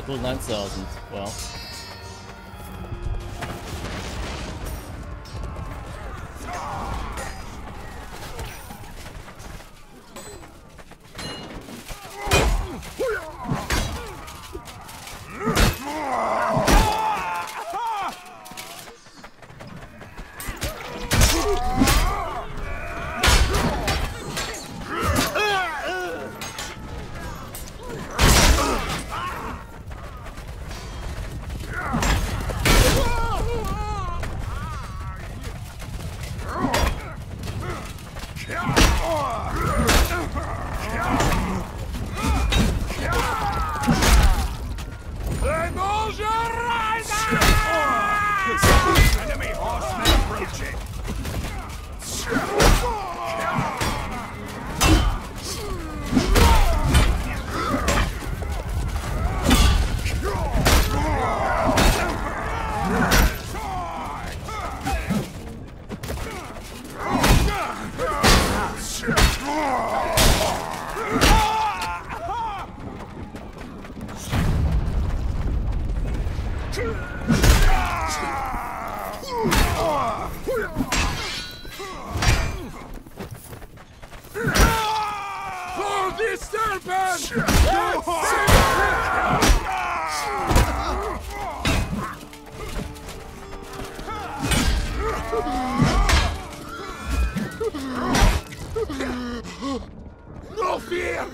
total 9000. Well. Enemy No fear!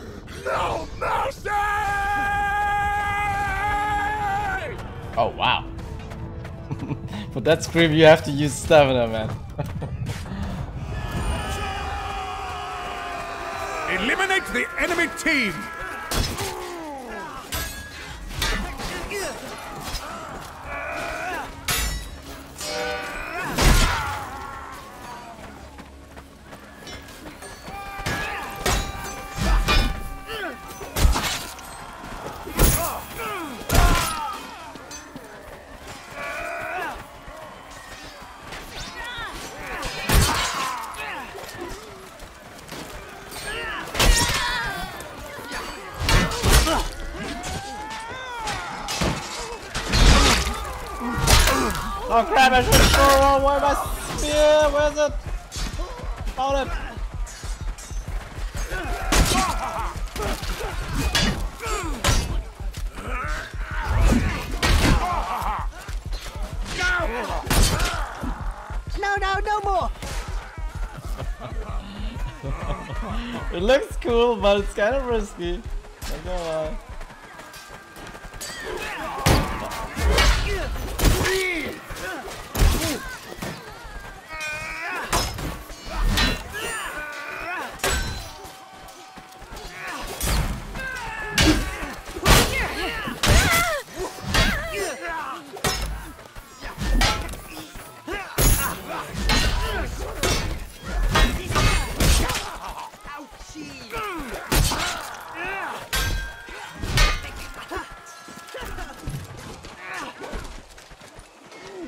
No mercy! Oh, wow. For that scream, you have to use stamina, man. Eliminate the enemy team! Oh crap, I should throw away my spear! Where's it? Found it! No, no, no more. It looks cool, but it's kind of risky. Not gonna lie.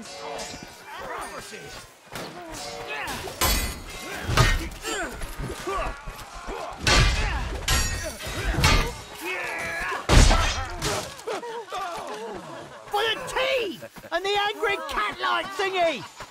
For the tea and the angry cat-like thingy!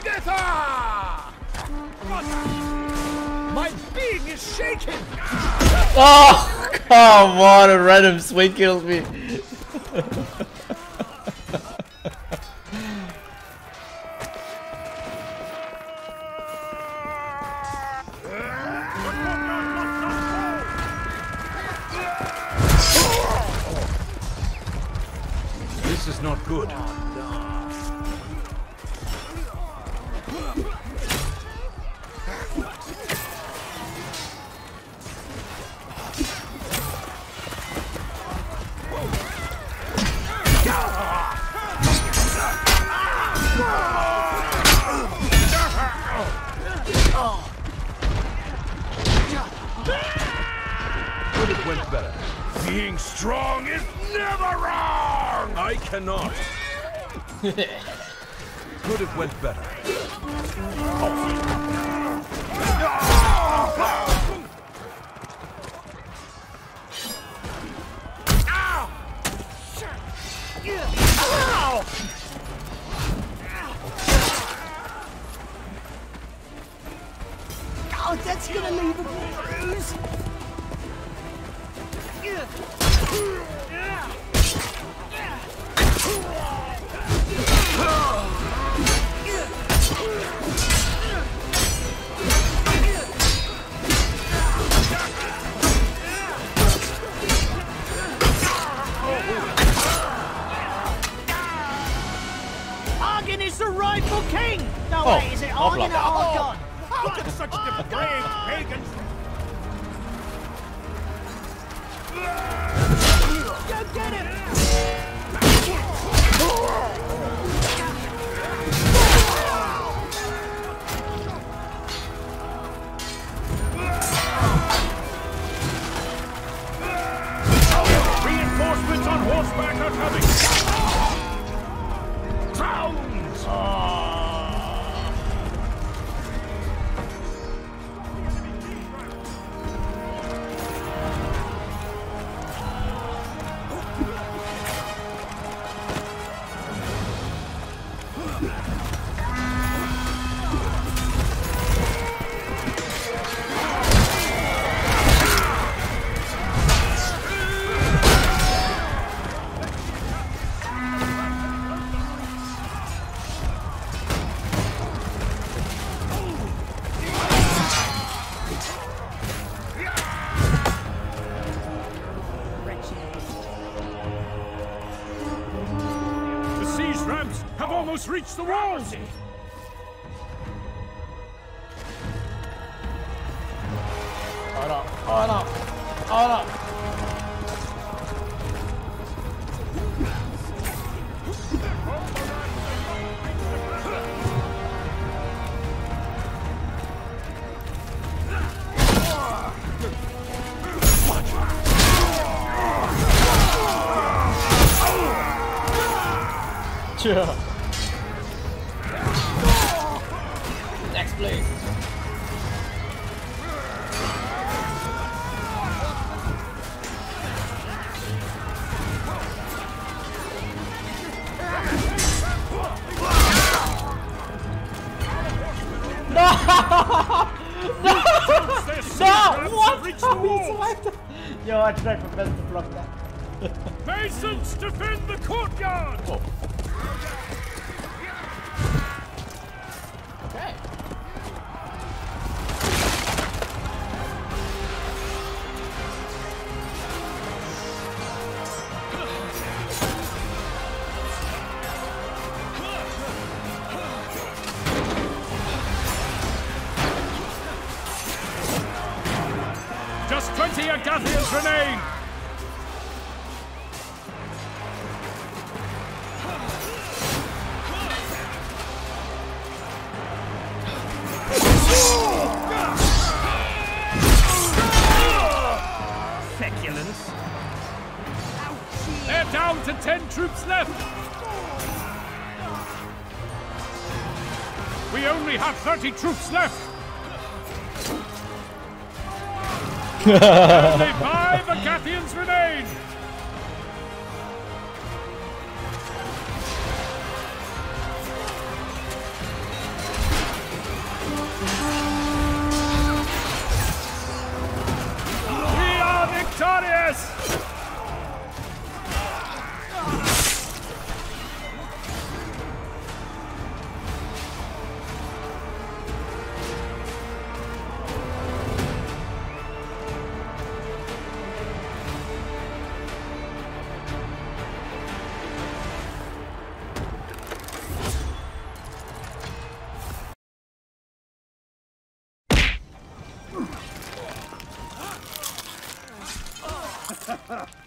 Agatha! My being is shaking! Oh, come on, a random swing killed me. this is not good. Being strong is never wrong! I cannot. Could have went better. Oh, that's gonna leave a bruise. Zounds! Oh. The siege ramps have almost reached the walls! Hold up, hold up, up. Sure. Next, please. Their siege No! What? reached the How he walls! survived that? Yo, I tried my best to block that. Masons defend the courtyard! Oh. Remain! Feculence. They're down to 10 troops left! We only have 30 troops left! Only five Agathians remain! We are Yes! Ha!